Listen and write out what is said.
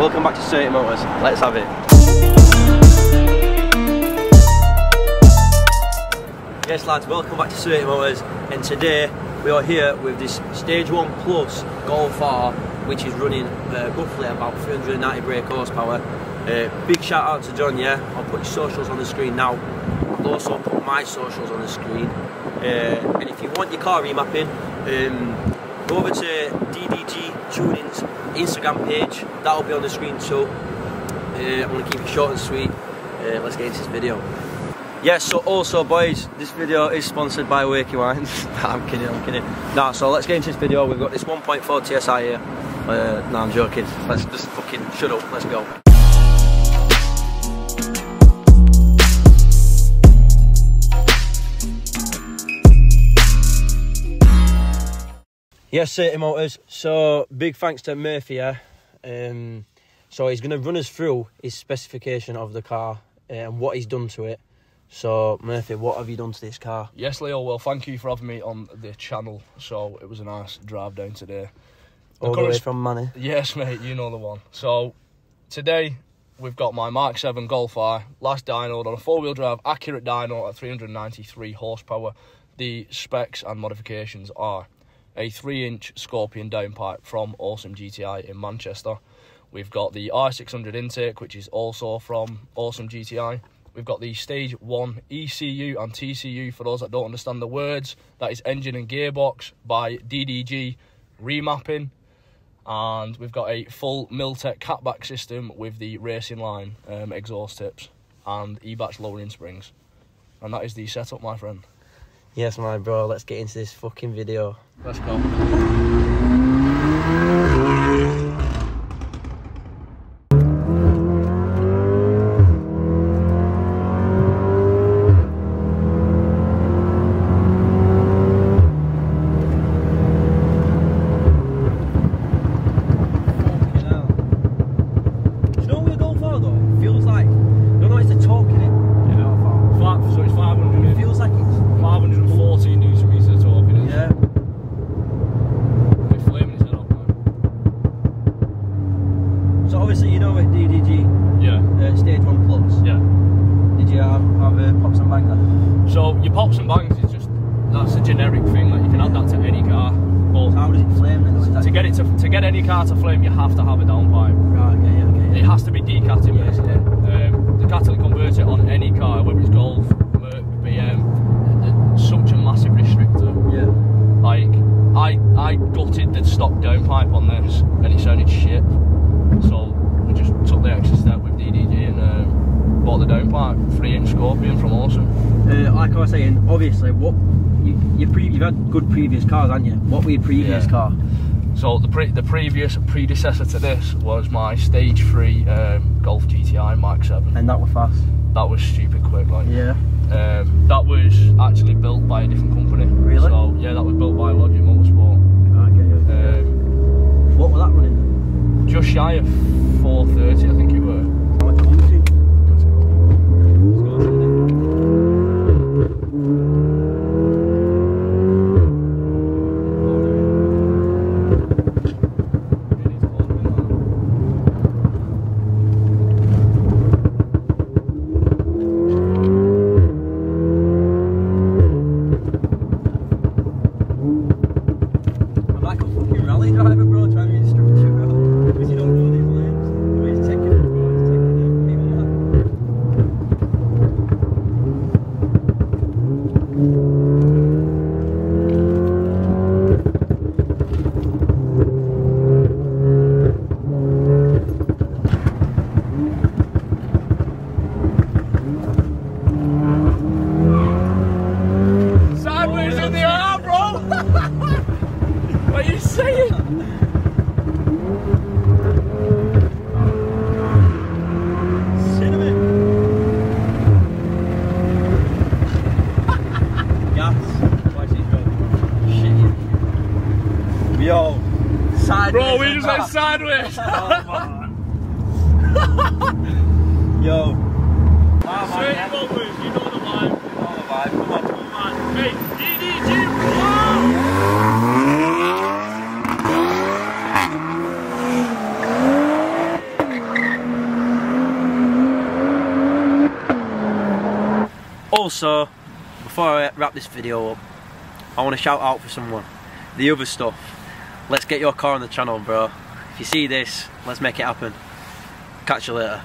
welcome back to Certi Motors. Let's have it. Yes lads, welcome back to Certi Motors and today we are here with this Stage 1 Plus Golf R which is running uh, roughly about 390 brake horsepower. Uh, big shout out to John, yeah, I'll put your socials on the screen now. I'll also put my socials on the screen. Uh, and if you want your car remapping, um, go over to DDG Tuning's Instagram page, that'll be on the screen too. Uh, I'm going to keep it short and sweet. Uh, let's get into this video. Yes, so also boys, this video is sponsored by Wakey Wines. I'm kidding, I'm kidding. Nah, so let's get into this video. We've got this 1.4 TSI here. Uh, no, I'm joking. Let's just fucking shut up. Let's go. Yes, Certi Motors. So big thanks to Murphy. Yeah. Um, so he's going to run us through his specification of the car uh, and what he's done to it. So Murphy, what have you done to this car? Yes, Leo. Well, thank you for having me on the channel. So it was a nice drive down today. All the way from Money. Yes, mate. You know the one. So today we've got my Mark 7 Golf R, last dyno on a four-wheel drive, accurate dyno at 393 horsepower. The specs and modifications are a 3-inch Scorpion downpipe from Awesome GTI in Manchester. We've got the R600 intake, which is also from Awesome GTI. We've got the Stage 1 ECU and TCU, for those that don't understand the words. That is engine and gearbox by DDG Remapping. And we've got a full Milltek catback system with the racing line um, exhaust tips and Eibach lowering springs. And that is the setup, my friend. Yes, my bro. Let's get into this fucking video. Let's go. Fucking hell. Do you know what we're going for though? It feels like, you know, it's a talk in it. Five, so it's 500, It feels like it's, 514 newton meters talking. isn't it? yeah. We're flaming his head off, man. So obviously, you know at DDG, Yeah, uh, Stage 1 Plus, yeah. did you have, have uh, pops and bangs? So your pops and bangs is just that's a generic thing. Like you can add that to any car. But So how does it flame then? To get it to to get any car to flame, you have to have a downpipe. Right, okay, yeah, okay. It has to be decatting Yeah, basically. Um, the catalytic converter on any car, whether it's Golf, Merc, BM, it's such a massive restrictor. Yeah. Like I I gutted the stock downpipe on this, and it sounded shit. So we just took the extra step with DDG and um, the downpipe, three inch Scorpion from Awesome. Uh, like I was saying, obviously, what you, you pre- you've had good previous cars, haven't you? What were your previous Yeah. car? So the pre- the previous predecessor to this was my stage three um, Golf GTI Mark Seven. And that was fast. That was stupid quick, like. Yeah. Um, that was actually built by a different company. Really? So yeah, that was built by Logic Motorsport. Right, okay, okay. Um, what were that running then? just shy of 430, I think it were. Yo, sideways. Bro, we just went sideways. Oh, Yo. You know the Come on. Also, before I wrap this video up, I want to shout out for someone. The other stuff. Let's get your car on the channel, bro. If you see this, let's make it happen. Catch you later.